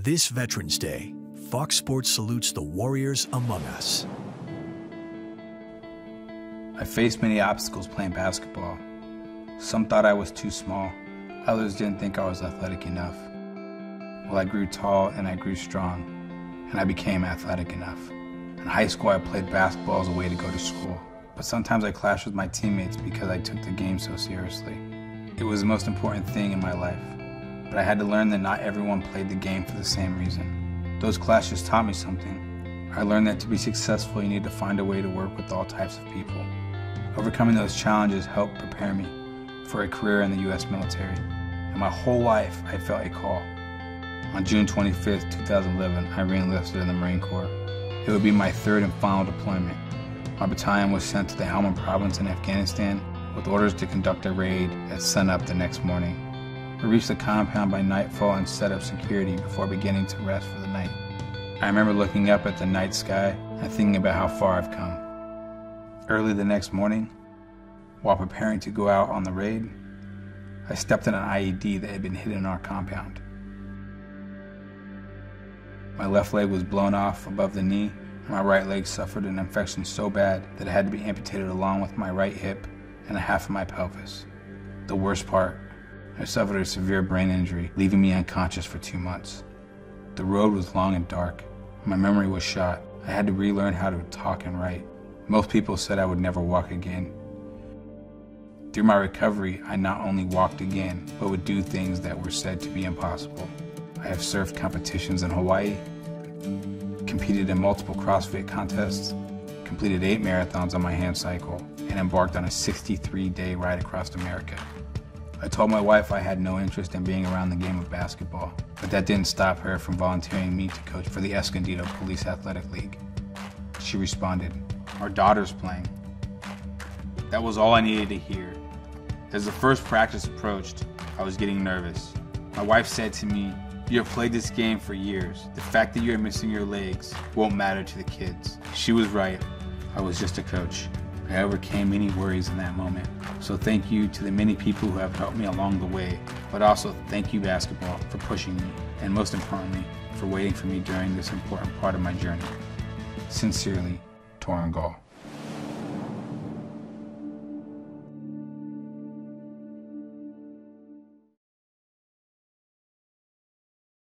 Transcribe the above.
This Veterans Day, Fox Sports salutes the warriors among us. I faced many obstacles playing basketball. Some thought I was too small, others didn't think I was athletic enough. Well, I grew tall and I grew strong, and I became athletic enough. In high school, I played basketball as a way to go to school, but sometimes I clashed with my teammates because I took the game so seriously. It was the most important thing in my life, but I had to learn that not everyone played the game for the same reason. Those clashes taught me something. I learned that to be successful, you need to find a way to work with all types of people. Overcoming those challenges helped prepare me for a career in the U.S. military. And my whole life, I felt a call. On June 25, 2011, I re-enlisted in the Marine Corps. It would be my third and final deployment. My battalion was sent to the Helmand province in Afghanistan with orders to conduct a raid at sunup the next morning. We reached the compound by nightfall and set up security before beginning to rest for the night. I remember looking up at the night sky and thinking about how far I've come. Early the next morning, while preparing to go out on the raid, I stepped on an IED that had been hidden in our compound. My left leg was blown off above the knee, and my right leg suffered an infection so bad that it had to be amputated along with my right hip and a half of my pelvis. The worst part, I suffered a severe brain injury, leaving me unconscious for two months. The road was long and dark. My memory was shot. I had to relearn how to talk and write. Most people said I would never walk again. Through my recovery, I not only walked again, but would do things that were said to be impossible. I have surfed competitions in Hawaii, competed in multiple CrossFit contests, completed eight marathons on my hand cycle, and embarked on a 63 day ride across America. I told my wife I had no interest in being around the game of basketball, but that didn't stop her from volunteering me to coach for the Escondido Police Athletic League. She responded, our daughter's playing. That was all I needed to hear. As the first practice approached, I was getting nervous. My wife said to me, You have played this game for years. The fact that you're missing your legs won't matter to the kids. She was right. I was just a coach. I overcame any worries in that moment. So thank you to the many people who have helped me along the way, but also thank you, basketball, for pushing me, and most importantly, for waiting for me during this important part of my journey. Sincerely, Toran Gaal.